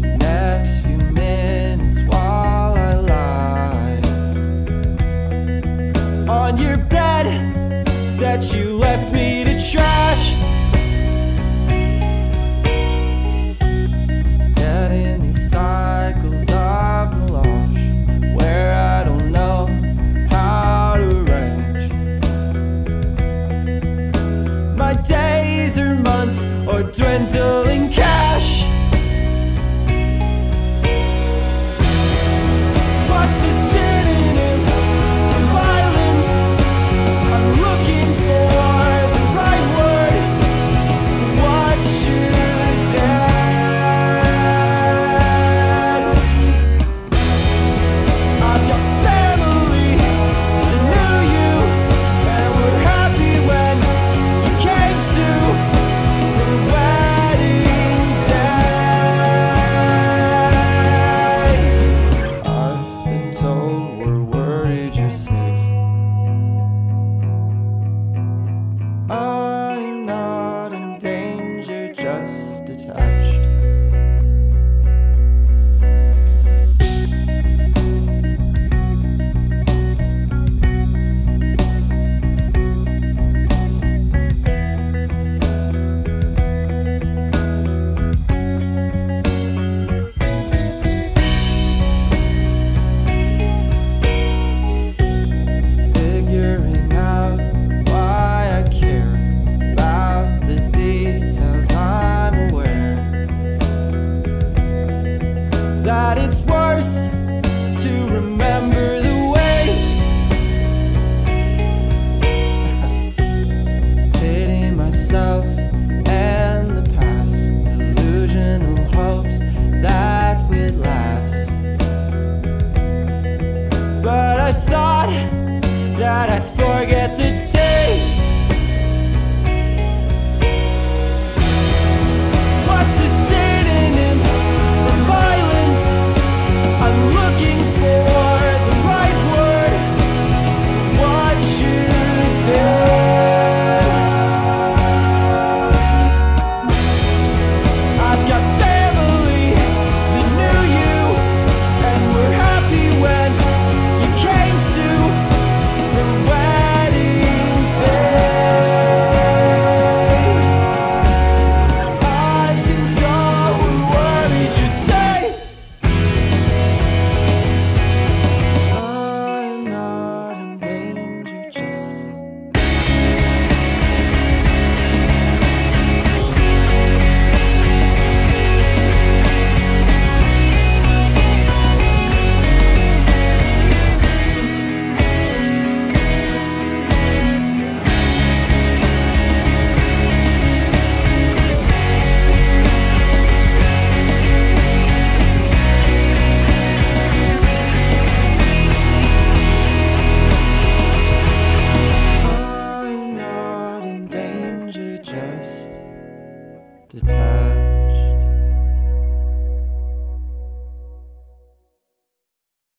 the next few minutes while I lie on your bed that you left me to trash. that it's worse to remember the waste. Pity myself and the past, delusional hopes that would last. But I thought that I'd forget the. taste. the time.